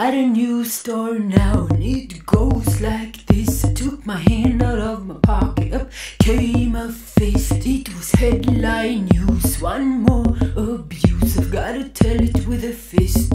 Got a new store now. And it goes like this. I took my hand out of my pocket, up came a fist. It was headline news, one more abuse. I've gotta tell it with a fist.